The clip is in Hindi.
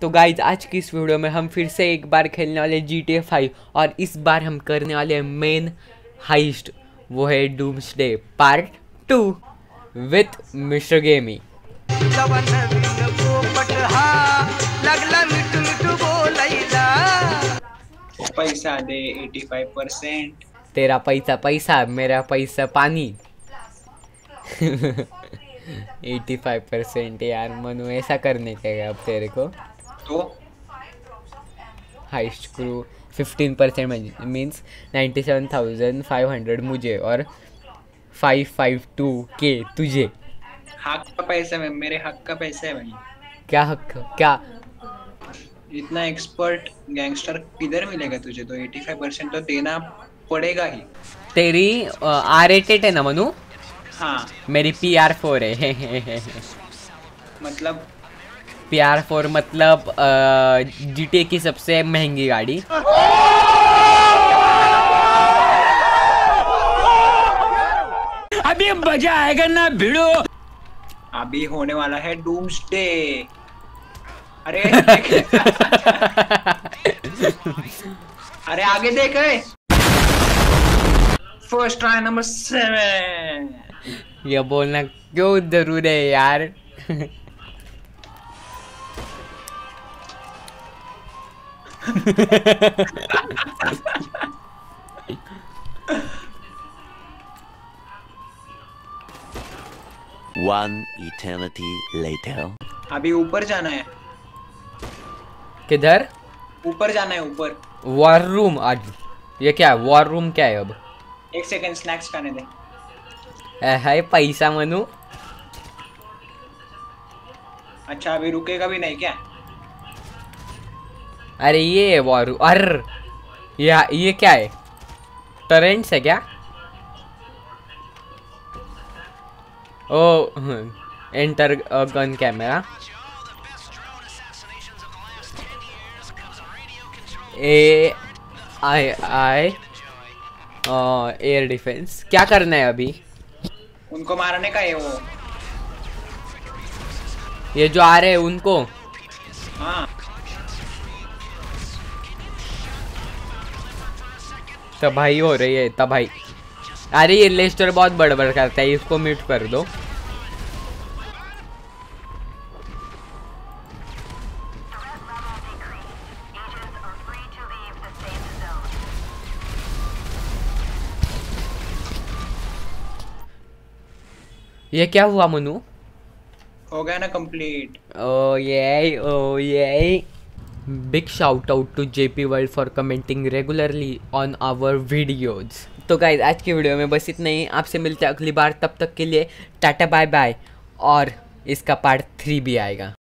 तो गाइज़ आज की इस वीडियो में हम फिर से एक बार खेलने वाले जी टी फाइव और इस बार हम करने वाले मेन हाइस्ट वो है doomsday part two with mister गेमी पैसा दे 85 परसेंट तेरा पैसा पैसा मेरा पैसा पानी। 85 परसेंट यार मनु ऐसा करने का अब तेरे को। तो हाइस्ट क्रू 15 परसेंट मीन्स 97,500 मुझे और 552 के तुझे। हक का पैसा है मेरे हक का पैसा है भाई। क्या हक? क्या? इतना एक्सपर्ट गैंगस्टर किधर मिलेगा तुझे? तो 85 परसेंट तो देना पड़ेगा ही। तेरी आर रेटेड है ना मनु? हाँ। मेरी पी आर फोर है। मतलब पी आर फोर मतलब जी टी की सबसे महँगी गाड़ी। अभी मज़ा आएगा ना भिड़ो। अभी होने वाला है डूम्स डे अरे अरे आगे देख फ़र्स्ट ट्राई नंबर सेवन ये बोलना क्यों ज़रूर है यार? One eternity later. अभी ऊपर जाना है। किधर? ऊपर जाना है ऊपर। वॉर रूम आज। ये क्या है? वॉर रूम क्या है अब? एक सेकंड स्नैक्स खाने दे। है पैसा मनु। अच्छा अभी रुकेगा भी नहीं क्या? अरे ये वॉर अर। ये ये क्या है? टरेंट्स है क्या? ओ enter gun camera A I I air defence क्या करना है अभी? उनको मारने का है वो। ये जो आ रहे हैं उनको? हाँ। तबाही हो रही है तबाही अरे ये लेस्टर बहुत बड़बड़ करता है इसको म्यूट कर दो। ये क्या हुआ मनु हो गया ना complete Oh yay, oh yay. Big out to J P world for commenting regularly on our videos तो गाइज़ आज की वीडियो में बस इतना ही। आपसे मिलते हैं अगली बार। तब तक के लिए टाटा बाय बाय। और इसका पार्ट थ्री भी आएगा।